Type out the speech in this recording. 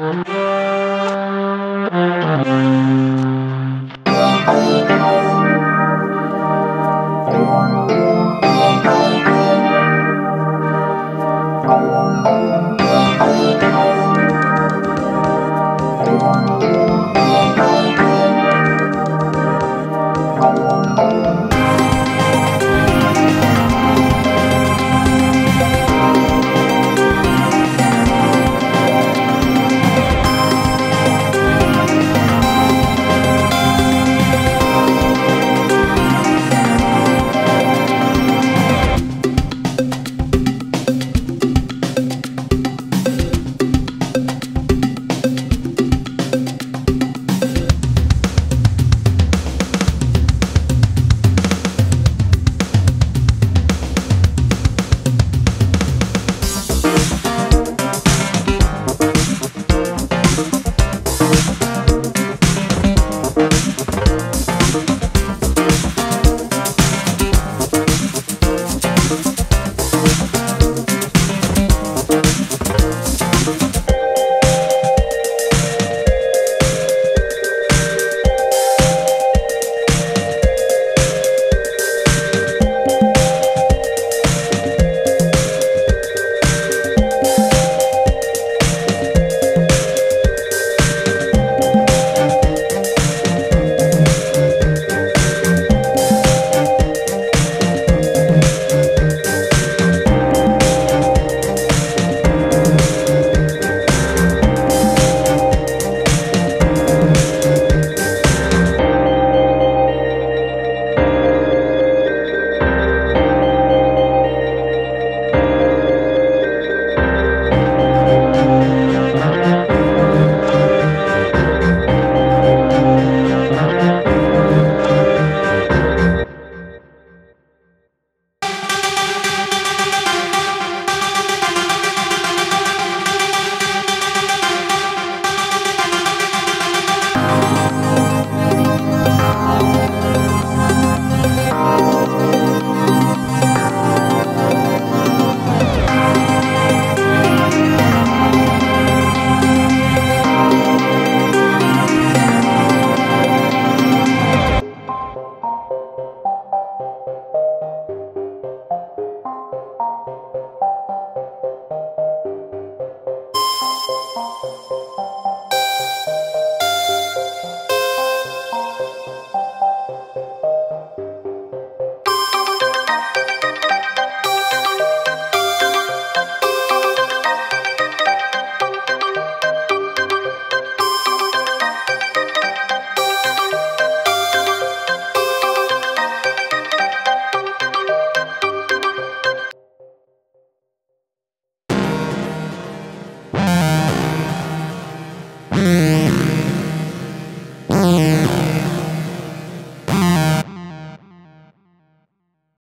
Mm-hmm.